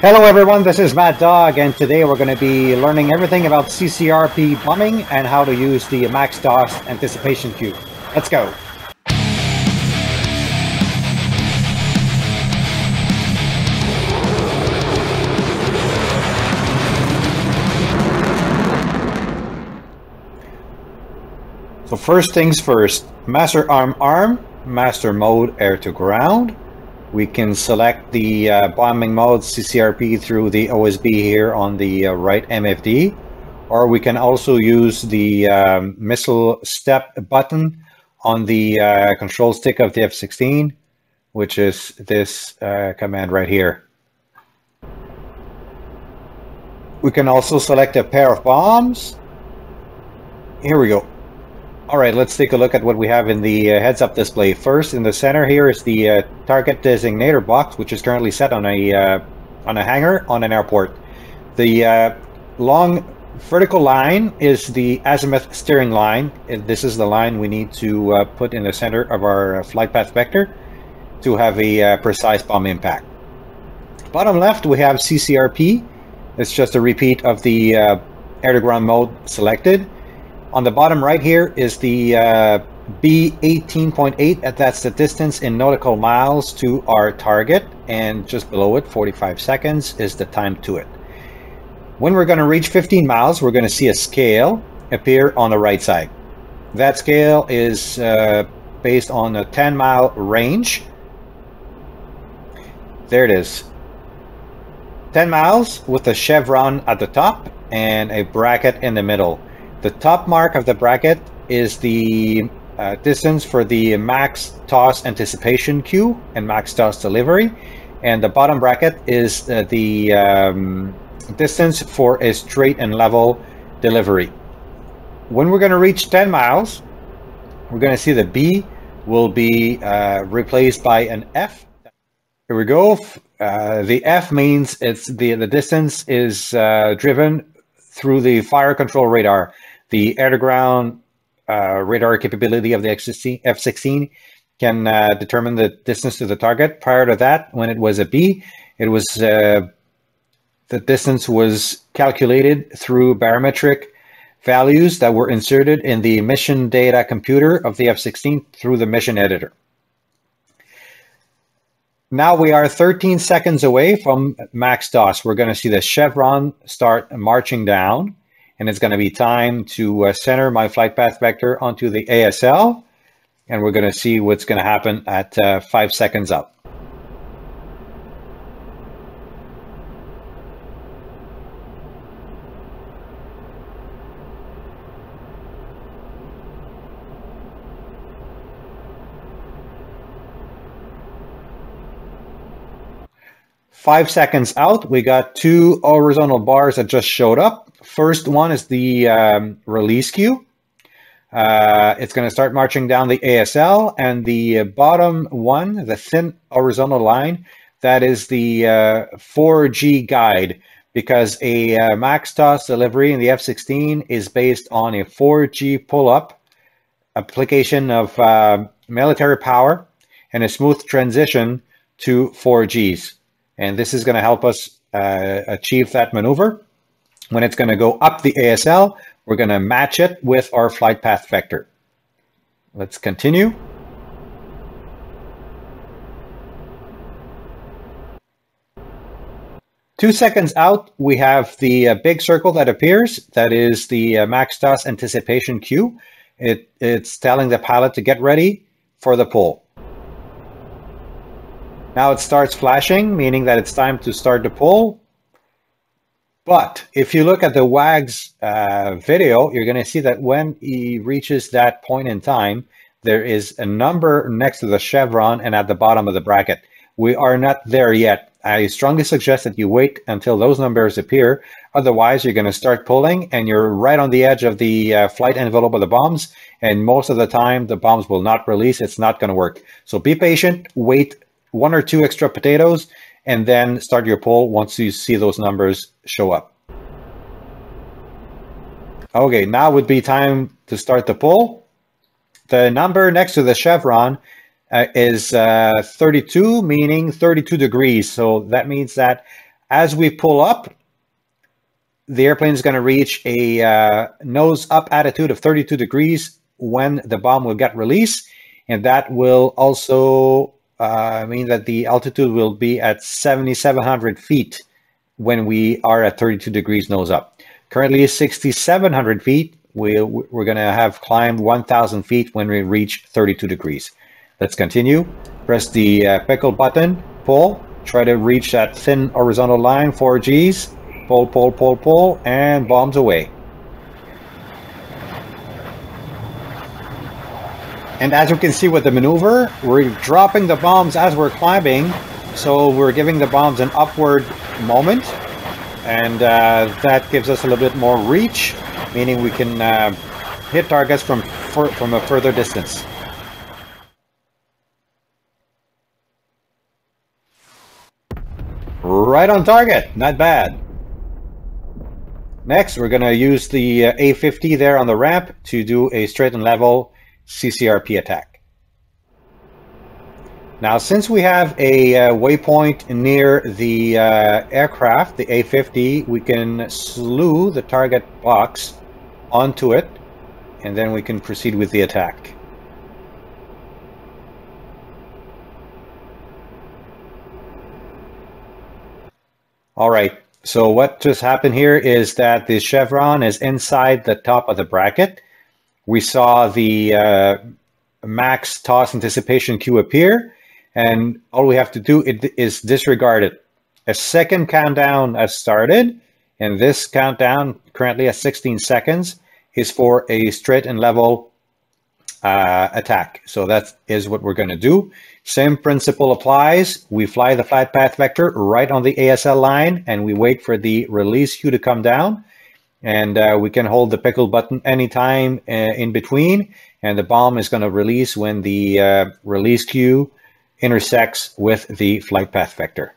Hello everyone, this is Mad Dog and today we're going to be learning everything about CCRP bombing and how to use the Max toss anticipation cue. Let's go. So first things first, master arm arm, master mode air to ground, we can select the uh, bombing mode CCRP through the OSB here on the uh, right MFD, or we can also use the um, missile step button on the uh, control stick of the F-16, which is this uh, command right here. We can also select a pair of bombs. Here we go. All right, let's take a look at what we have in the uh, heads-up display. First, in the center here is the uh, target designator box, which is currently set on a uh, on a hangar on an airport. The uh, long vertical line is the azimuth steering line. This is the line we need to uh, put in the center of our uh, flight path vector to have a precise bomb impact. Bottom left, we have CCRP. It's just a repeat of the air-to-ground mode selected. On the bottom right here is the uh, B18.8, that's the distance in nautical miles to our target, and just below it, 45 seconds, is the time to it. When we're going to reach 15 miles, we're going to see a scale appear on the right side. That scale is uh, based on a 10 mile range. There it is. 10 miles with a chevron at the top and a bracket in the middle. The top mark of the bracket is the uh, distance for the max toss anticipation cue and max toss delivery. And the bottom bracket is uh, the um, distance for a straight and level delivery. When we're going to reach 10 miles, we're going to see the B will be uh, replaced by an F. Here we go. Uh, the F means it's the, the distance is uh, driven through the fire control radar. The air-to-ground uh, radar capability of the F-16 can uh, determine the distance to the target. Prior to that, when it was a B, it was uh, the distance was calculated through barometric values that were inserted in the mission data computer of the F-16 through the mission editor. Now we are 13 seconds away from max toss. We're going to see the chevron start marching down and it's going to be time to uh, center my flight path vector onto the ASL, and we're going to see what's going to happen at uh, five seconds up. Five seconds out, we got two horizontal bars that just showed up. First one is the um, release cue. Uh, it's going to start marching down the ASL, and the bottom one, the thin horizontal line, that is the uh, 4G guide because a uh, max toss delivery in the F-16 is based on a 4G pull-up application of uh, military power and a smooth transition to 4Gs. And this is going to help us uh, achieve that maneuver. When it's going to go up the ASL, we're going to match it with our flight path vector. Let's continue. Two seconds out, we have the uh, big circle that appears. That is the uh, max toss anticipation cue. It, it's telling the pilot to get ready for the pull. Now it starts flashing, meaning that it's time to start the pull. But if you look at the WAGS uh, video, you're going to see that when he reaches that point in time, there is a number next to the chevron and at the bottom of the bracket. We are not there yet. I strongly suggest that you wait until those numbers appear. Otherwise, you're going to start pulling and you're right on the edge of the uh, flight envelope of the bombs. And most of the time, the bombs will not release. It's not going to work. So be patient, wait one or two extra potatoes, and then start your pull once you see those numbers show up. Okay, now would be time to start the pull. The number next to the chevron uh, is uh, 32, meaning 32 degrees. So that means that As we pull up, the airplane is going to reach a uh, nose up attitude of 32 degrees when the bomb will get released. And that will also uh, mean that the altitude will be at 7,700 feet when we are at 32 degrees nose up. Currently 6,700 feet. We, we're going to have climbed 1,000 feet when we reach 32 degrees. Let's continue. Press the uh, pickle button, pull, try to reach that thin horizontal line, 4 Gs, pull, pull, pull, pull, and bombs away. And as you can see with the maneuver, we're dropping the bombs as we're climbing. So we're giving the bombs an upward moment. And uh, that gives us a little bit more reach, meaning we can uh, hit targets from, from a further distance. Right on target, not bad. Next, we're going to use the uh, A50 there on the ramp to do a straight and level CCRP attack. Now, since we have a uh, waypoint near the uh, aircraft, the A-50, we can slew the target box onto it, and then we can proceed with the attack. All right, so what just happened here is that the chevron is inside the top of the bracket, we saw the uh, max toss anticipation cue appear, and all we have to do is disregard it. A second countdown has started, and this countdown, currently at 16 seconds, is for a straight and level uh, attack. So that is what we're going to do. Same principle applies. We fly the flight path vector right on the ASL line, and we wait for the release cue to come down and uh, we can hold the pickle button anytime uh, in between and the bomb is going to release when the uh, release cue intersects with the flight path vector.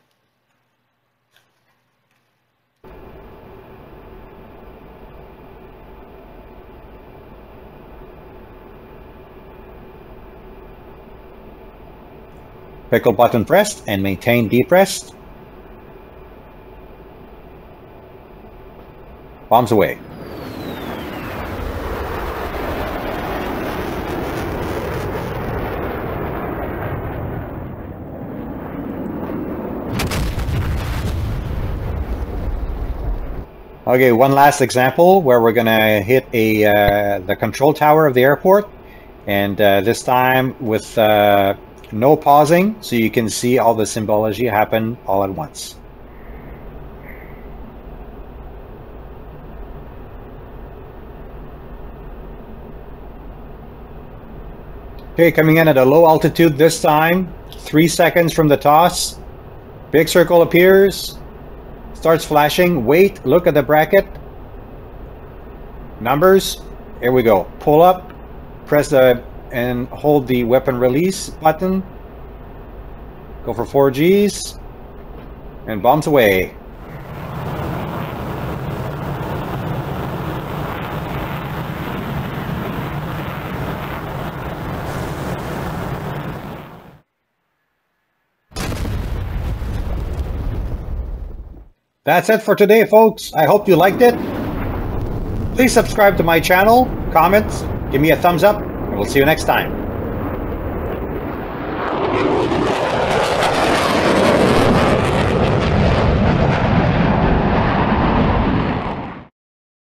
Pickle button pressed and maintain depressed. Bombs away. Okay, one last example where we're going to hit a uh, the control tower of the airport, and uh, this time with uh, no pausing, so you can see all the symbology happen all at once. Okay, coming in at a low altitude this time. Three seconds from the toss. Big circle appears. Starts flashing. Wait, look at the bracket. Numbers. Here we go. Pull up. Press the and hold the weapon release button. Go for 4 Gs. And bombs away. That's it for today, folks. I hope you liked it. Please subscribe to my channel, comment, give me a thumbs up, and we'll see you next time.